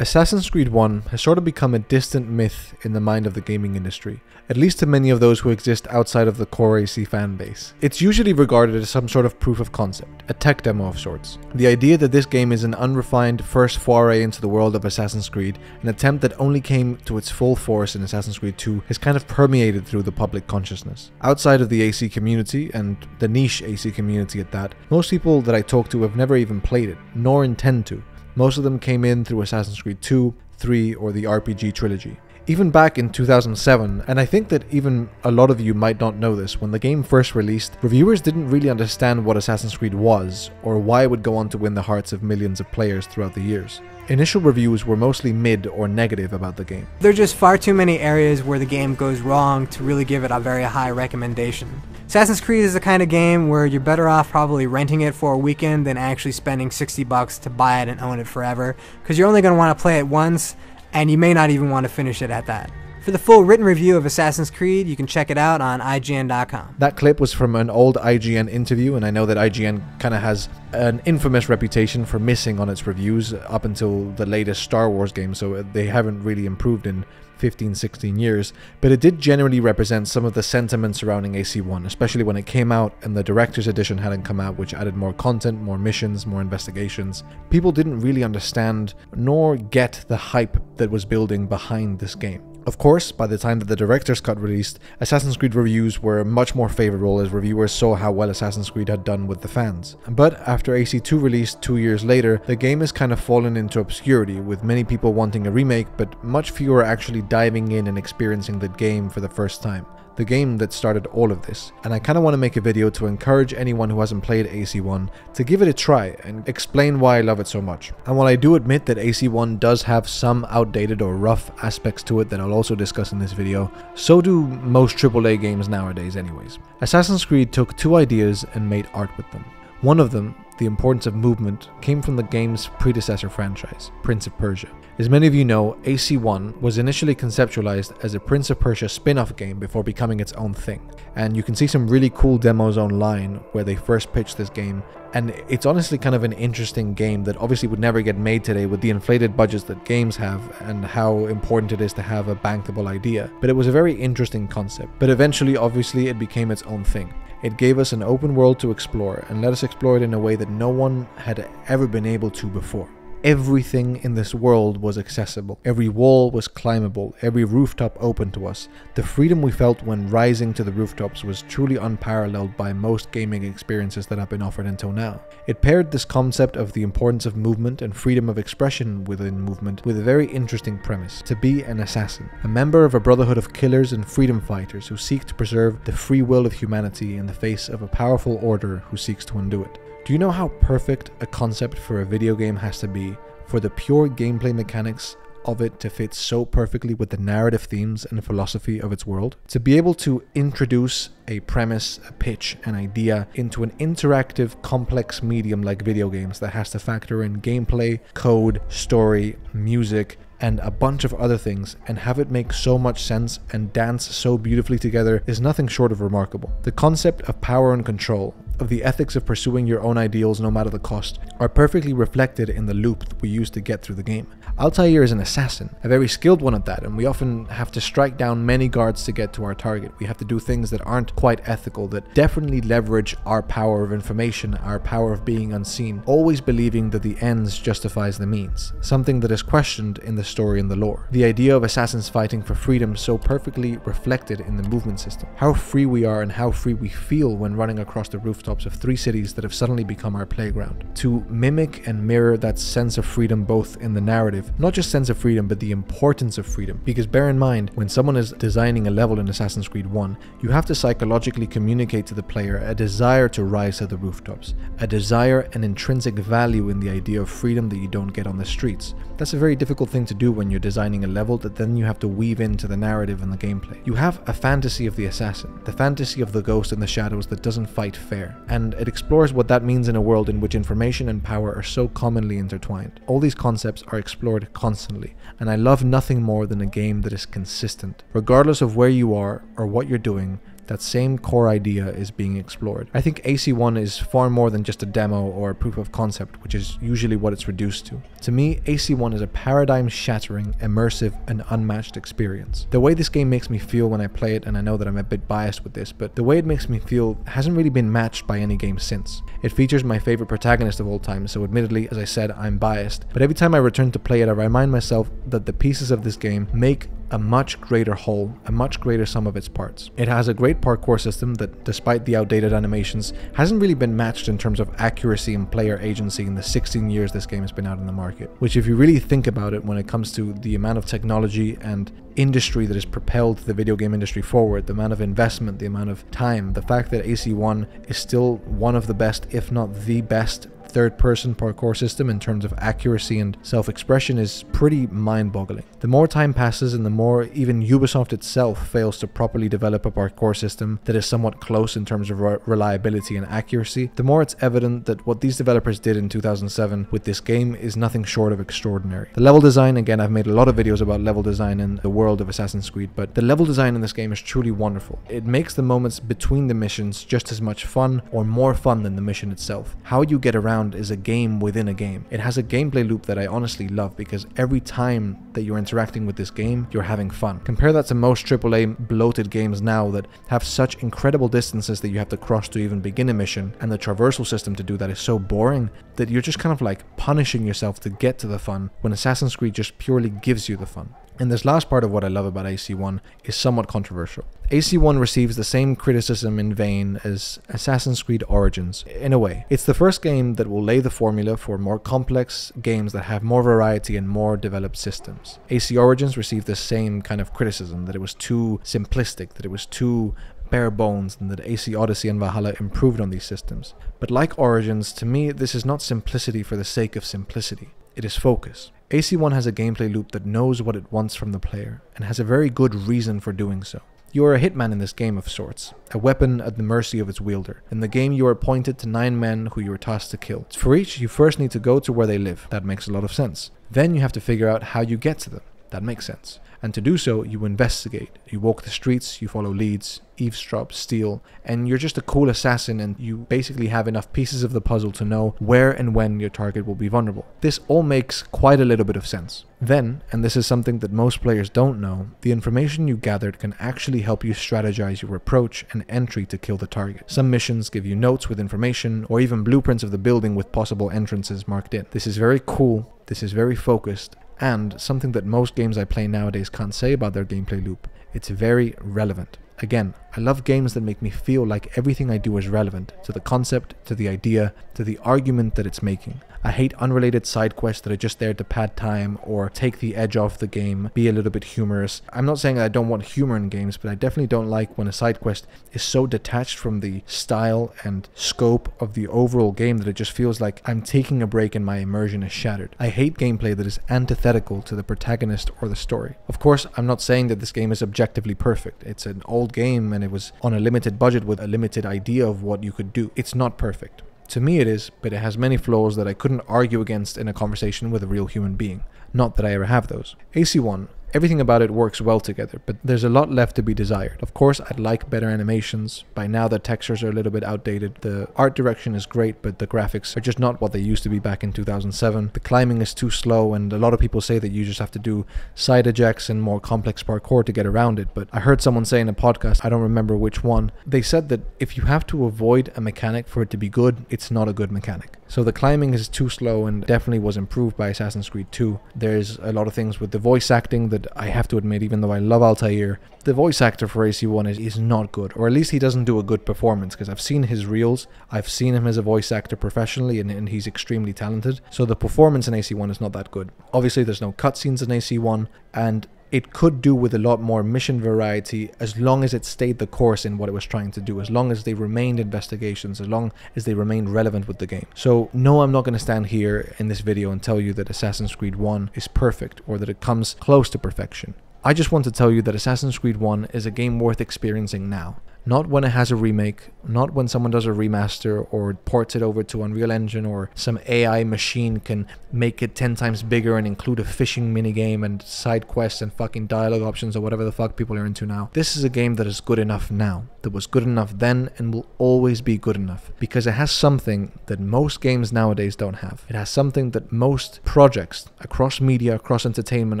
Assassin's Creed 1 has sort of become a distant myth in the mind of the gaming industry, at least to many of those who exist outside of the core AC fanbase. It's usually regarded as some sort of proof of concept, a tech demo of sorts. The idea that this game is an unrefined first foray into the world of Assassin's Creed, an attempt that only came to its full force in Assassin's Creed 2, has kind of permeated through the public consciousness. Outside of the AC community, and the niche AC community at that, most people that I talk to have never even played it, nor intend to. Most of them came in through Assassin's Creed 2, 3, or the RPG trilogy. Even back in 2007, and I think that even a lot of you might not know this, when the game first released, reviewers didn't really understand what Assassin's Creed was, or why it would go on to win the hearts of millions of players throughout the years. Initial reviews were mostly mid or negative about the game. There are just far too many areas where the game goes wrong to really give it a very high recommendation. Assassin's Creed is the kind of game where you're better off probably renting it for a weekend than actually spending 60 bucks to buy it and own it forever, because you're only going to want to play it once, and you may not even want to finish it at that. For the full written review of Assassin's Creed, you can check it out on IGN.com. That clip was from an old IGN interview, and I know that IGN kind of has an infamous reputation for missing on its reviews up until the latest Star Wars game, so they haven't really improved in 15, 16 years, but it did generally represent some of the sentiment surrounding AC1, especially when it came out and the Director's Edition hadn't come out, which added more content, more missions, more investigations. People didn't really understand nor get the hype that was building behind this game. Of course, by the time that the director's cut released, Assassin's Creed reviews were much more favorable as reviewers saw how well Assassin's Creed had done with the fans. But after AC2 released two years later, the game has kind of fallen into obscurity, with many people wanting a remake, but much fewer actually diving in and experiencing the game for the first time the game that started all of this. And I kind of want to make a video to encourage anyone who hasn't played AC1 to give it a try and explain why I love it so much. And while I do admit that AC1 does have some outdated or rough aspects to it that I'll also discuss in this video, so do most AAA games nowadays anyways. Assassin's Creed took two ideas and made art with them. One of them, the importance of movement, came from the game's predecessor franchise, Prince of Persia. As many of you know, AC1 was initially conceptualized as a Prince of Persia spin-off game before becoming its own thing. And you can see some really cool demos online where they first pitched this game. And it's honestly kind of an interesting game that obviously would never get made today with the inflated budgets that games have and how important it is to have a bankable idea. But it was a very interesting concept. But eventually, obviously, it became its own thing. It gave us an open world to explore and let us explore it in a way that no one had ever been able to before. Everything in this world was accessible. Every wall was climbable, every rooftop open to us. The freedom we felt when rising to the rooftops was truly unparalleled by most gaming experiences that have been offered until now. It paired this concept of the importance of movement and freedom of expression within movement with a very interesting premise to be an assassin, a member of a brotherhood of killers and freedom fighters who seek to preserve the free will of humanity in the face of a powerful order who seeks to undo it. Do you know how perfect a concept for a video game has to be for the pure gameplay mechanics of it to fit so perfectly with the narrative themes and philosophy of its world? To be able to introduce a premise, a pitch, an idea into an interactive, complex medium like video games that has to factor in gameplay, code, story, music, and a bunch of other things and have it make so much sense and dance so beautifully together is nothing short of remarkable. The concept of power and control, of the ethics of pursuing your own ideals no matter the cost, are perfectly reflected in the loop that we use to get through the game. Altair is an assassin, a very skilled one at that, and we often have to strike down many guards to get to our target. We have to do things that aren't quite ethical, that definitely leverage our power of information, our power of being unseen, always believing that the ends justifies the means, something that is questioned in the story and the lore. The idea of assassins fighting for freedom so perfectly reflected in the movement system. How free we are and how free we feel when running across the rooftops of three cities that have suddenly become our playground. To mimic and mirror that sense of freedom both in the narrative not just sense of freedom, but the importance of freedom. Because bear in mind, when someone is designing a level in Assassin's Creed 1, you have to psychologically communicate to the player a desire to rise to the rooftops, a desire and intrinsic value in the idea of freedom that you don't get on the streets. That's a very difficult thing to do when you're designing a level that then you have to weave into the narrative and the gameplay. You have a fantasy of the assassin, the fantasy of the ghost in the shadows that doesn't fight fair, and it explores what that means in a world in which information and power are so commonly intertwined. All these concepts are explored constantly, and I love nothing more than a game that is consistent. Regardless of where you are or what you're doing, that same core idea is being explored. I think AC1 is far more than just a demo or a proof of concept, which is usually what it's reduced to. To me, AC1 is a paradigm shattering, immersive, and unmatched experience. The way this game makes me feel when I play it, and I know that I'm a bit biased with this, but the way it makes me feel hasn't really been matched by any game since. It features my favorite protagonist of all time, so admittedly, as I said, I'm biased, but every time I return to play it, I remind myself that the pieces of this game make a much greater whole, a much greater sum of its parts. It has a great parkour system that, despite the outdated animations, hasn't really been matched in terms of accuracy and player agency in the 16 years this game has been out in the market. Which, if you really think about it, when it comes to the amount of technology and industry that has propelled the video game industry forward, the amount of investment, the amount of time, the fact that AC1 is still one of the best, if not the best, third person parkour system in terms of accuracy and self expression is pretty mind boggling. The more time passes and the more even Ubisoft itself fails to properly develop a parkour system that is somewhat close in terms of re- reliability and accuracy, the more it's evident that what these developers did in 2007 with this game is nothing short of extraordinary. The level design, again, I've made a lot of videos about level design in the world of Assassin's Creed, but the level design in this game is truly wonderful. It makes the moments between the missions just as much fun or more fun than the mission itself. How you get around is a game within a game. It has a gameplay loop that I honestly love because every time that you're interacting with this game, you're having fun. Compare that to most AAA bloated games now that have such incredible distances that you have to cross to even begin a mission, and the traversal system to do that is so boring that you're just kind of like punishing yourself to get to the fun when Assassin's Creed just purely gives you the fun. And this last part of what I love about AC1 is somewhat controversial. AC1 receives the same criticism in vain as Assassin's Creed Origins, in a way. It's the first game that will lay the formula for more complex games that have more variety and more developed systems. AC Origins received the same kind of criticism that it was too simplistic, that it was too bare bones and that AC Odyssey and Valhalla improved on these systems. But like Origins, to me, this is not simplicity for the sake of simplicity. It is focus. AC1 has a gameplay loop that knows what it wants from the player, and has a very good reason for doing so. You are a hitman in this game of sorts, a weapon at the mercy of its wielder. In the game, you are appointed to nine men who you are tasked to kill. For each, you first need to go to where they live. That makes a lot of sense. Then you have to figure out how you get to them. That makes sense. And to do so, you investigate. You walk the streets, you follow leads, eavesdrop, steal, and you're just a cool assassin and you basically have enough pieces of the puzzle to know where and when your target will be vulnerable. This all makes quite a little bit of sense. Then, and this is something that most players don't know, the information you gathered can actually help you strategize your approach and entry to kill the target. Some missions give you notes with information or even blueprints of the building with possible entrances marked in. This is very cool, this is very focused, and something that most games I play nowadays can't say about their gameplay loop, it's very relevant. Again, I love games that make me feel like everything I do is relevant to the concept, to the idea, to the argument that it's making. I hate unrelated side quests that are just there to pad time or take the edge off the game, be a little bit humorous. I'm not saying I don't want humor in games, but I definitely don't like when a side quest is so detached from the style and scope of the overall game that it just feels like I'm taking a break and my immersion is shattered. I hate gameplay that is antithetical to the protagonist or the story. Of course, I'm not saying that this game is objectively perfect. It's an old game and it was on a limited budget with a limited idea of what you could do. It's not perfect. To me, it is, but it has many flaws that I couldn't argue against in a conversation with a real human being. Not that I ever have those. AC1 Everything about it works well together, but there's a lot left to be desired. Of course, I'd like better animations. By now, the textures are a little bit outdated. The art direction is great, but the graphics are just not what they used to be back in 2007. The climbing is too slow, and a lot of people say that you just have to do side ejects and more complex parkour to get around it. But I heard someone say in a podcast, I don't remember which one, they said that if you have to avoid a mechanic for it to be good, it's not a good mechanic. So the climbing is too slow and definitely was improved by Assassin's Creed 2. There's a lot of things with the voice acting I have to admit, even though I love Altair, the voice actor for AC1 is, is not good, or at least he doesn't do a good performance, because I've seen his reels, I've seen him as a voice actor professionally, and, and he's extremely talented. So the performance in AC1 is not that good. Obviously, there's no cutscenes in AC1, and it could do with a lot more mission variety as long as it stayed the course in what it was trying to do, as long as they remained investigations, as long as they remained relevant with the game. So, no, I'm not going to stand here in this video and tell you that Assassin's Creed 1 is perfect or that it comes close to perfection. I just want to tell you that Assassin's Creed 1 is a game worth experiencing now. Not when it has a remake, not when someone does a remaster or ports it over to Unreal Engine or some AI machine can make it 10 times bigger and include a fishing minigame and side quests and fucking dialogue options or whatever the fuck people are into now. This is a game that is good enough now, that was good enough then and will always be good enough because it has something that most games nowadays don't have. It has something that most projects across media, across entertainment,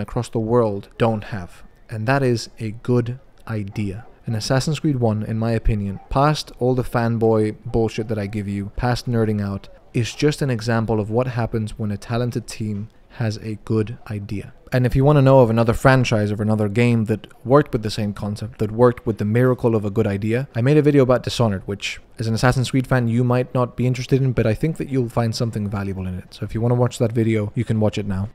across the world don't have. And that is a good idea. And Assassin's Creed 1, in my opinion, past all the fanboy bullshit that I give you, past nerding out, is just an example of what happens when a talented team has a good idea. And if you want to know of another franchise or another game that worked with the same concept, that worked with the miracle of a good idea, I made a video about Dishonored, which as an Assassin's Creed fan you might not be interested in, but I think that you'll find something valuable in it. So if you want to watch that video, you can watch it now.